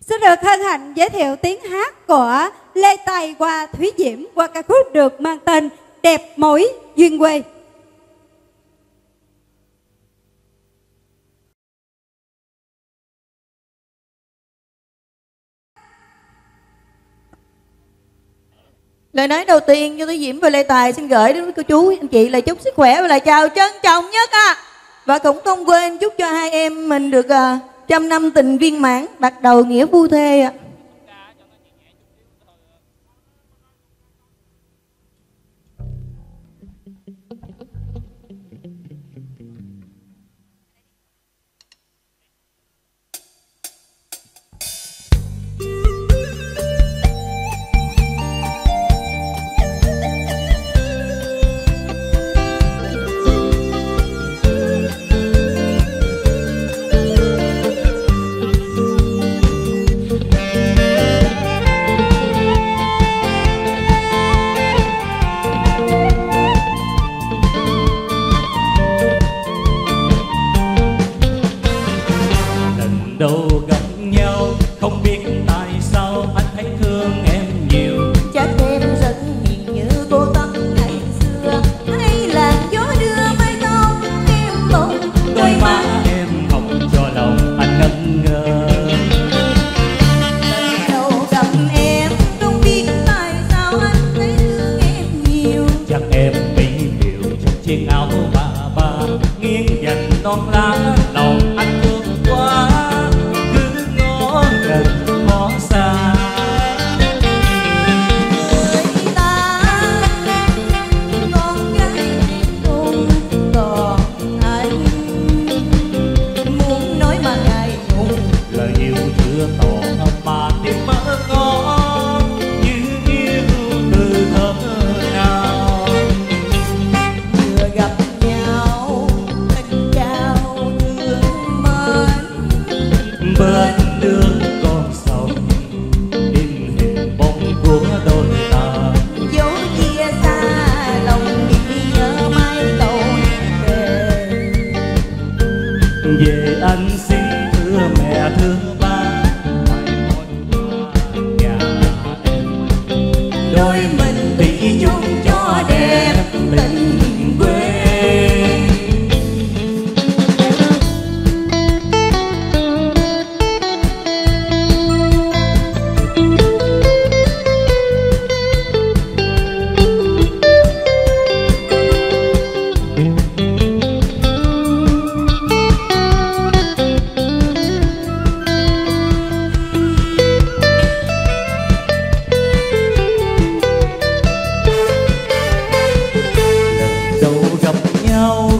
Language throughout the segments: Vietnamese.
Xin được hân hạnh giới thiệu tiếng hát của Lê Tài qua Thúy Diễm qua ca khúc được mang tên Đẹp Mối Duyên Quê. Lời nói đầu tiên cho Thúy Diễm và Lê Tài xin gửi đến cô chú anh chị là chúc sức khỏe và lời chào trân trọng nhất à. Và cũng không quên chúc cho hai em mình được uh, trăm năm tình viên mãn bắt đầu nghĩa phu thê ạ. À. đâu. về anh xin thưa mẹ thương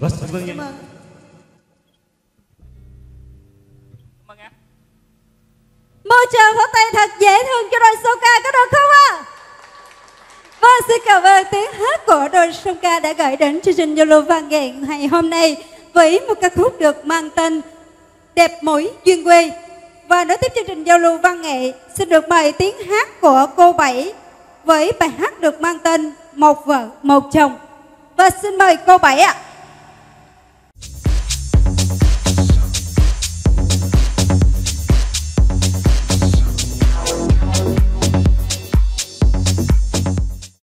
vâng vâng nhưng Môi trường vỗ tay thật dễ thương cho đoàn song ca có được không ạ? À? Vâng, xin cảm ơn tiếng hát của đoàn song ca đã gửi đến chương trình Zalo văn nghệ ngày hôm nay với một ca khúc được mang tên Đẹp mũi duyên quê. Và nối tiếp chương trình giao lưu văn nghệ, xin được mời tiếng hát của cô Bảy với bài hát được mang tên Một vợ một chồng. Và xin mời cô Bảy ạ. À.